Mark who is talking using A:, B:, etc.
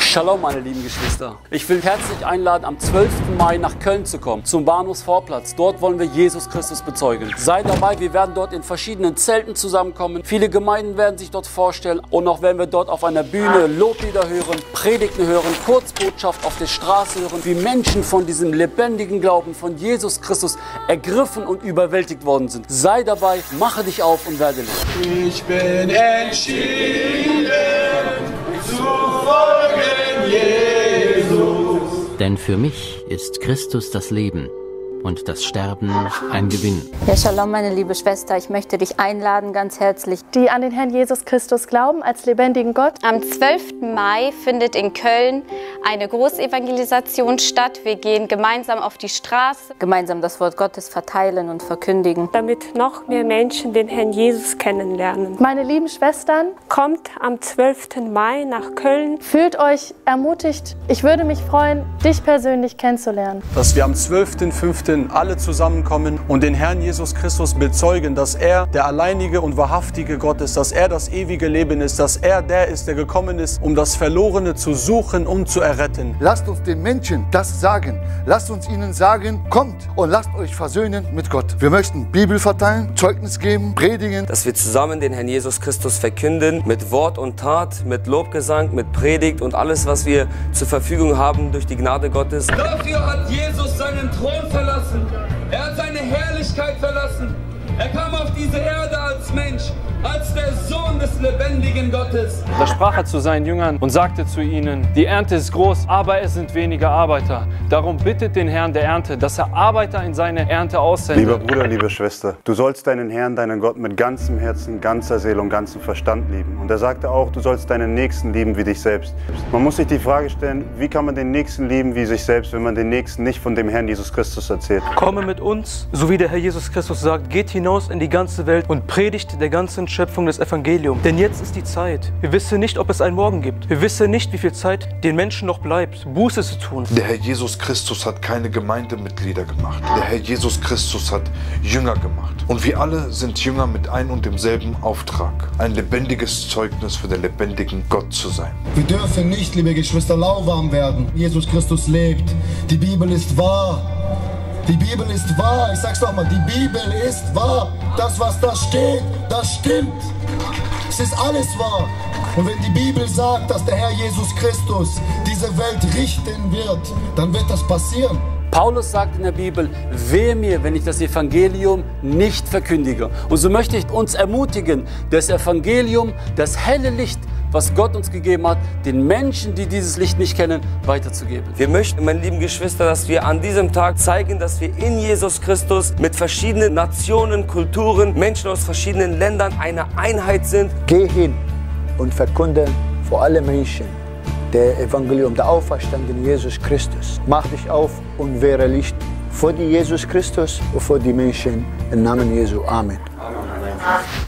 A: Shalom, meine lieben Geschwister. Ich will herzlich einladen, am 12. Mai nach Köln zu kommen, zum Bahnhofsvorplatz. Dort wollen wir Jesus Christus bezeugen. Sei dabei, wir werden dort in verschiedenen Zelten zusammenkommen. Viele Gemeinden werden sich dort vorstellen und auch werden wir dort auf einer Bühne Loblieder hören, Predigten hören, Kurzbotschaft auf der Straße hören, wie Menschen von diesem lebendigen Glauben von Jesus Christus ergriffen und überwältigt worden sind. Sei dabei, mache dich auf und werde leben.
B: Ich bin entschieden folgen Jesus.
C: Denn für mich ist Christus das Leben und das Sterben ein Gewinn.
D: Ja, Shalom, meine liebe Schwester, ich möchte dich einladen, ganz herzlich.
E: die an den Herrn Jesus Christus glauben als lebendigen Gott.
F: Am 12. Mai findet in Köln eine Großevangelisation statt. Wir gehen gemeinsam auf die Straße.
D: Gemeinsam das Wort Gottes verteilen und verkündigen.
G: damit noch mehr Menschen den Herrn Jesus kennenlernen.
E: Meine lieben Schwestern,
G: Kommt am 12. Mai nach Köln.
E: fühlt euch ermutigt. Ich würde mich freuen, dich persönlich kennenzulernen.
H: dass wir am 12.05. alle zusammenkommen und den Herrn Jesus Christus bezeugen, dass er der alleinige und wahrhaftige Gott ist, dass er das ewige Leben ist, dass er der ist, der gekommen ist, um das Verlorene zu suchen und zu erretten.
I: Lasst uns den Menschen das sagen. Lasst uns ihnen sagen, kommt und lasst euch versöhnen mit Gott. Wir möchten Bibel verteilen, Zeugnis geben, predigen.
J: dass wir zusammen den Herrn Jesus Christus verkünden, mit Wort und Tat, mit Lobgesang, mit Predigt und alles, was wir zur Verfügung haben durch die Gnade Gottes.
B: Dafür hat Jesus seinen Thron verlassen. Er hat seine Herrlichkeit verlassen. Er kam auf diese Erde als Mensch, als der lebendigen Gottes.
K: Da sprach er zu seinen Jüngern und sagte zu ihnen, die Ernte ist groß, aber es sind wenige Arbeiter. Darum bittet den Herrn der Ernte, dass er Arbeiter in seine Ernte aussendet.
L: Lieber Bruder, liebe Schwester, du sollst deinen Herrn, deinen Gott mit ganzem Herzen, ganzer Seele und ganzem Verstand lieben. Und er sagte auch, du sollst deinen Nächsten lieben wie dich selbst. Man muss sich die Frage stellen, wie kann man den Nächsten lieben wie sich selbst, wenn man den Nächsten nicht von dem Herrn Jesus Christus erzählt?
K: Komme mit uns, so wie der Herr Jesus Christus sagt, geht hinaus in die ganze Welt und predigt der ganzen Schöpfung das Evangelium. Denn jetzt ist die Zeit. Wir wissen nicht, ob es einen Morgen gibt. Wir wissen nicht, wie viel Zeit den Menschen noch bleibt, Buße zu tun.
M: Der Herr Jesus Christus hat keine Gemeindemitglieder gemacht. Der Herr Jesus Christus hat Jünger gemacht. Und wir alle sind Jünger mit ein und demselben Auftrag. Ein lebendiges Zeugnis für den lebendigen Gott zu sein.
N: Wir dürfen nicht, liebe Geschwister, lauwarm werden. Jesus Christus lebt. Die Bibel ist wahr. Die Bibel ist wahr. Ich sag's nochmal, die Bibel ist wahr. Das, was da steht, das stimmt. Es ist alles wahr. Und wenn die Bibel sagt, dass der Herr Jesus Christus diese Welt richten wird, dann wird das passieren.
A: Paulus sagt in der Bibel, wehe mir, wenn ich das Evangelium nicht verkündige. Und so möchte ich uns ermutigen, das Evangelium, das helle Licht, was Gott uns gegeben hat, den Menschen, die dieses Licht nicht kennen, weiterzugeben.
J: Wir möchten, meine lieben Geschwister, dass wir an diesem Tag zeigen, dass wir in Jesus Christus mit verschiedenen Nationen, Kulturen, Menschen aus verschiedenen Ländern eine Einheit sind.
O: Geh hin und verkunde vor alle Menschen der Evangelium, der auferstandene Jesus Christus. Mach dich auf und wehre Licht vor die Jesus Christus und vor die Menschen im Namen Jesu. Amen.
A: Amen.